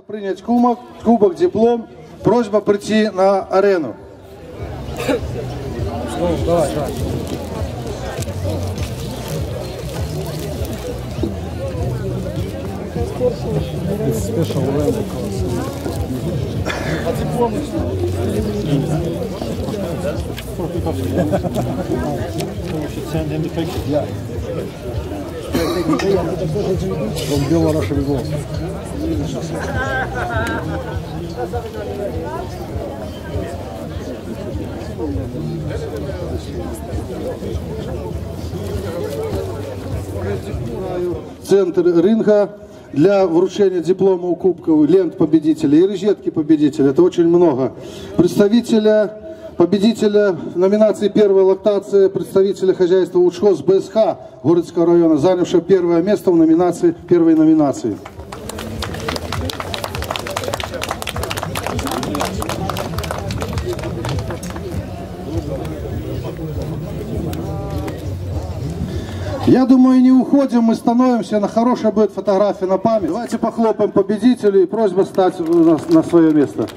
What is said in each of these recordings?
Принять кубок, кубок, диплом. Просьба прийти на арену. Он белорашевый голос. Центр рынка для вручения диплома кубков, лент победителей и розетки победителей. Это очень много. Представителя победителя номинации первой лактации представителя хозяйства Учхоз БСХ Городского района, занявшего первое место в номинации первой номинации. Я думаю, не уходим, мы становимся, на хорошая будет фотография на память. Давайте похлопаем победителю и просьба стать на, на свое место.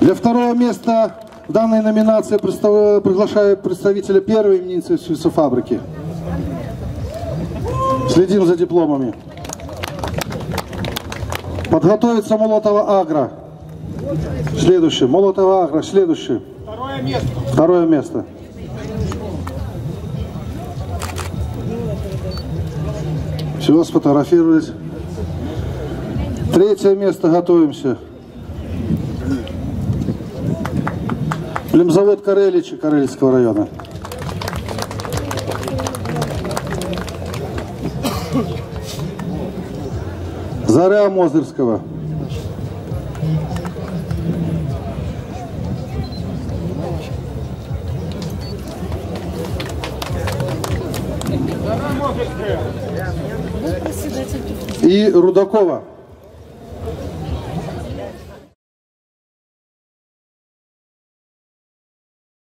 Для второго места в данной номинации представ- приглашаю представителя первой именинницы свисофабрики. Следим за дипломами. Подготовиться Молотова Агро. Следующий. Молотова Агро. Следующий. Второе место. Второе место. Все, сфотографировались. Третье место, готовимся. Племзавод Карелича Карельского района. Заря Мозырского. И Рудакова.